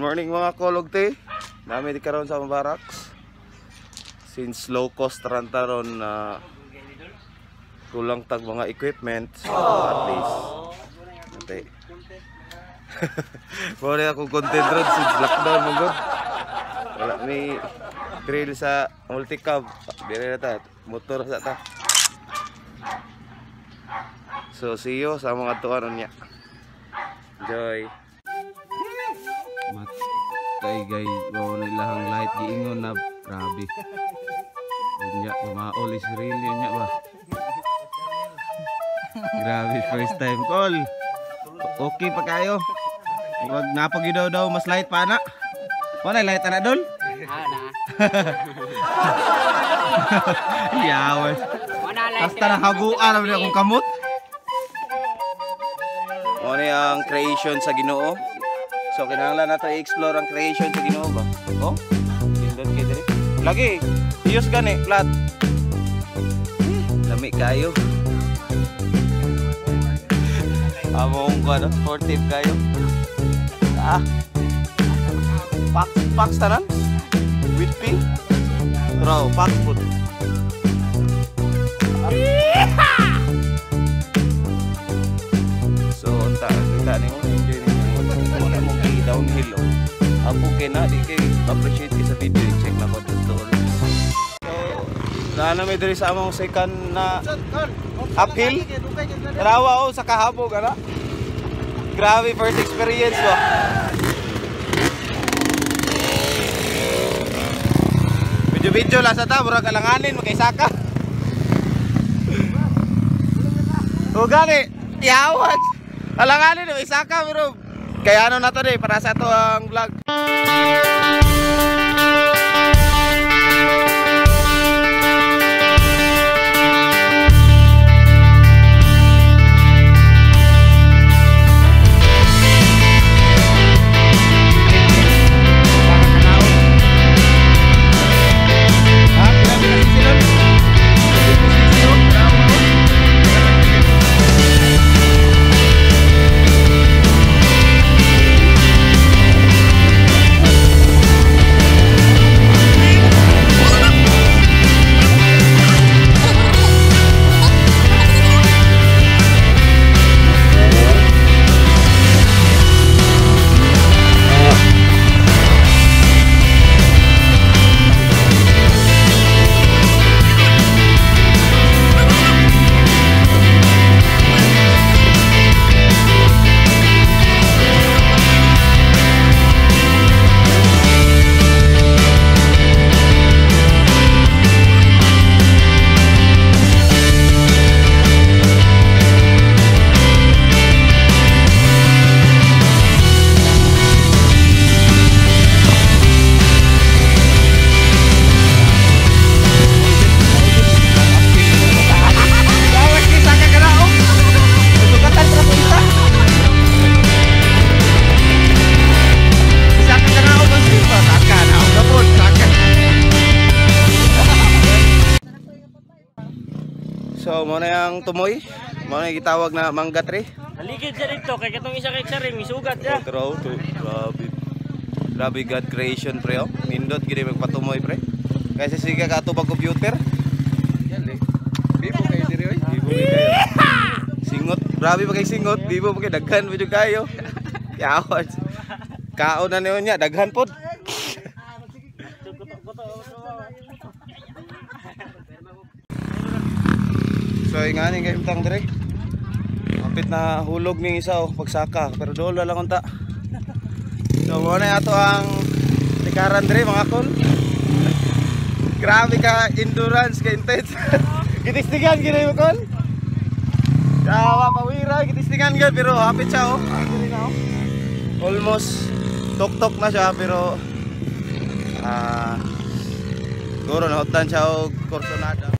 So, morning mga kologte. Dami di karon sa mga barracks. Since low cost ranta ron na kulang tag mga equipment at least. Ate. Muna akong content ron since lockdown mo god. Wala may drill sa multicab. Dire na ta. Motor sa ta. So, see you sa mga tuwan niya. Enjoy. Matay guys, wow na ilahang light giingon na grabe. Unya mamaol is real yun niya ba. Grabe first time call. Okay pa kayo. Wag napag daw mas light pa na. Wala light na dol? Ah, na. Yawas. Wala lang. Basta nahaguan naman akong kamot. Ano ang creation sa Ginoo? So kinahanglan nato i-explore ang creation sa Ginoo ba? Oh? Pindot kay dire. Lagi. Iyos gani, flat. Lami kayo. Among ko ano, sportive kayo. Ah. Pax, pax tanan? With pin? Bro, pax food. So, downhill, oh. Apo kay na, di kay appreciate kay sa video, check na ko dito. So, na may diri sa among second na uphill. Tarawa oh, sa kahabog, ana. Grabe first experience ba. Video-video lang sa ta, murag alanganin, magkaisaka. O gani, yawat. Alanganin, magkaisaka, pero kaya ano na to eh, para sa to ang vlog. Mo yung tumoy. Mo na yung gitawag na mangga tree. Haligid siya dito, kay katong isa kay Saring, misugat siya. Pero to, grabe. Grabe God creation pre oh. Nindot gini magpatumoy pre. Kasi siga ka ato pag computer. Bibo kayo diri oy. Bibo kayo. Singot, grabe pa kay singot. Bibo pa kay daghan jud kayo. Yawan. Kaon na niyo niya, daghan pod. So ingani kay imtang dire. Kapit na hulog ning isa oh pagsaka pero dolo lang unta. So mo na ato ang tikaran dire mga kol. Grabe ka endurance ka intense. Gitistingan gini mo kol. Kawa pawira gitistingan gid pero hapit siya oh. Oh. Almost tok-tok na siya pero ah Siguro nahutan siya og korsonada.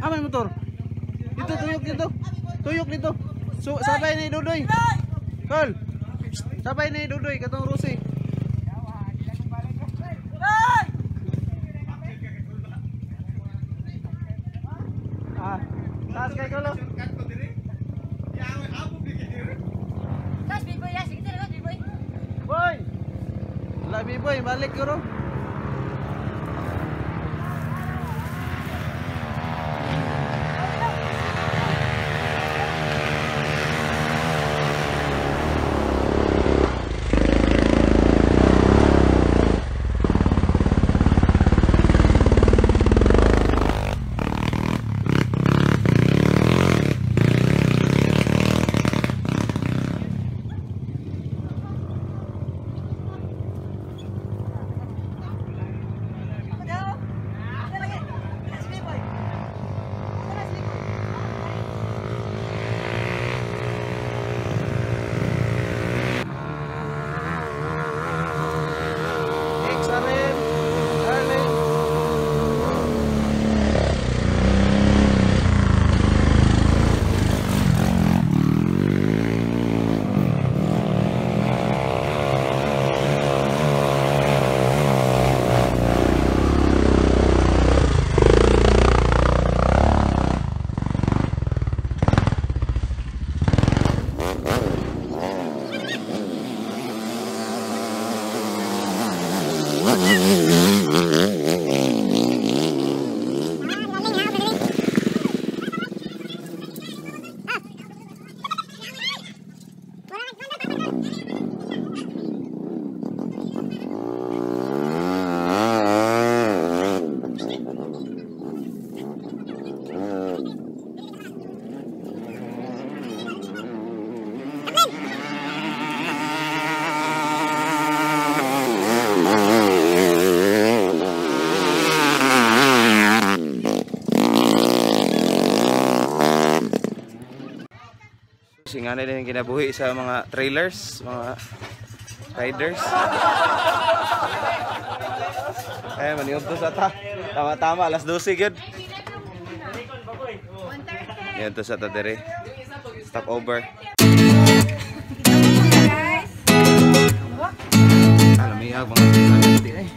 Ah, may motor. Dito tuyok dito. Tuyok dito. So, sabay ni Dudoy. Kol. Sabay ni Dudoy katong Rusi. Ah, taas kay Kolo. Guys, biboy ya, sige guys, biboy. Boy. Labi boy, balik ko ro. Oh, my God. Singana din yung kinabuhi sa mga trailers, mga riders. Eh, maniog to sa ta. Tama-tama, alas 12 gud. Yan to sa ta dire. Stop over. Alam yung mga kailangan din eh.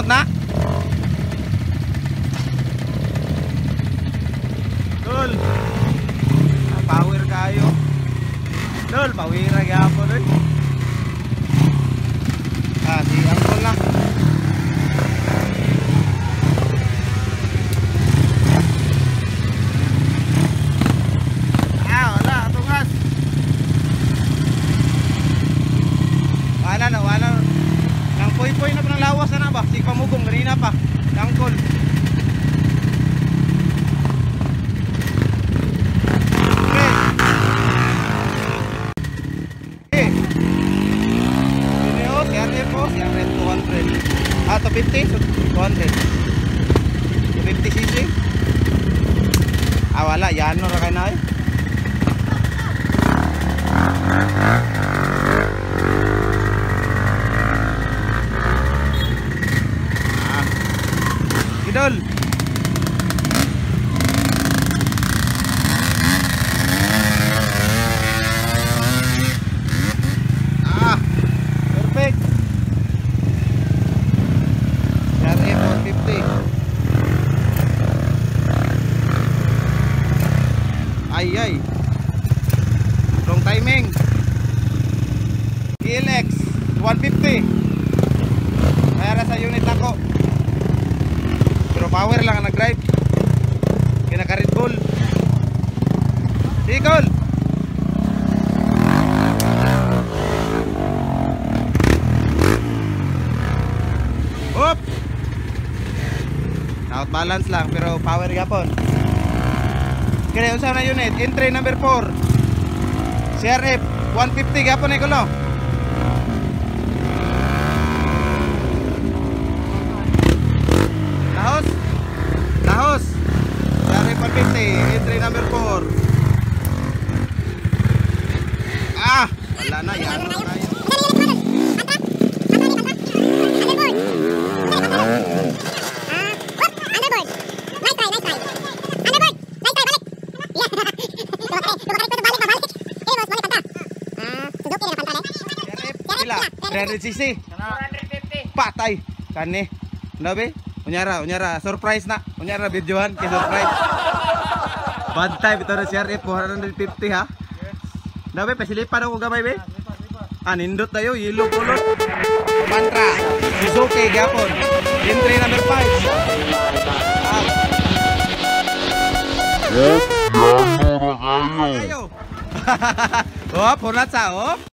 Iungot na. Ah, Power kayo. Dol, power na gyapon dol. timing GLX 150 kaya sa unit ako pero power lang ang nag-drive kinaka Red Bull Seagull Oop! Out balance lang pero power gapon. Kaya unsa na unit? Entry number 4. CRF 150 gapon ay kulo. Lahos. Lahos. CRF 150, entry number 4. Ah, wala na yan. Wala na yan. Pila? 360. 450. Patay. Kani. Nabi? Unyara, unyara. Surprise na. Unyara, videohan. Kay surprise. Bad time. Ito na CRF. 450 ha. Nabi, pasilipan ako gamay be. Ah, nindot tayo. Yellow color. Mantra. Suzuki. Gapon. Entry number 5. Ah. Ayo. oh, punat sa oh.